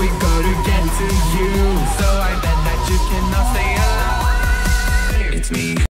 we go to get to you. So I bet that you cannot stay alive. It's me.